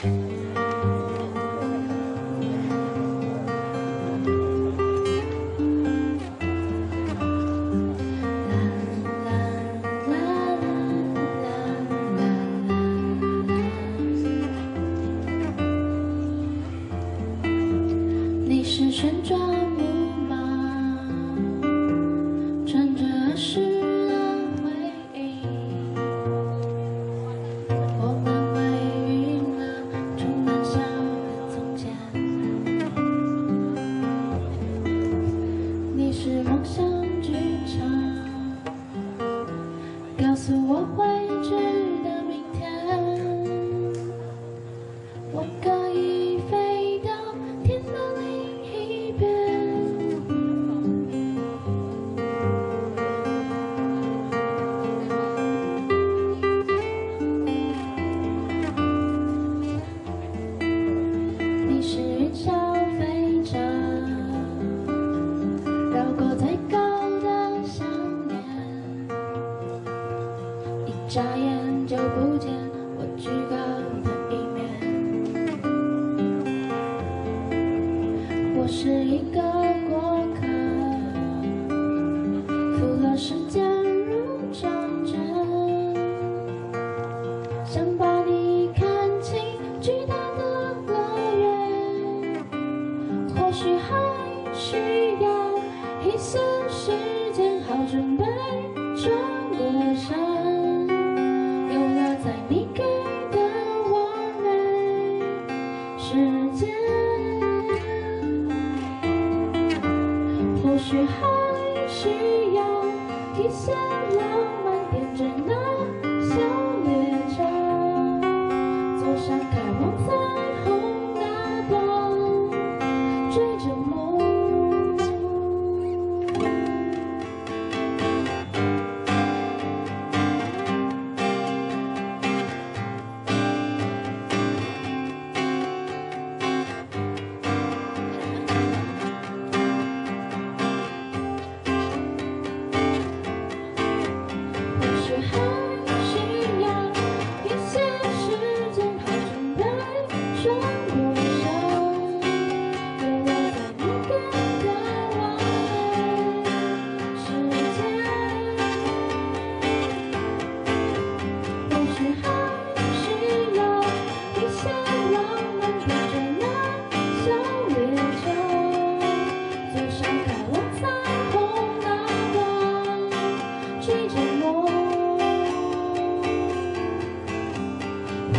啦啦啦啦啦啦啦！是旋转。告诉我会眨眼就不见我居高的一面。我是一个过客，负了时间如长征，想把。也许还需要提醒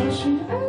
我是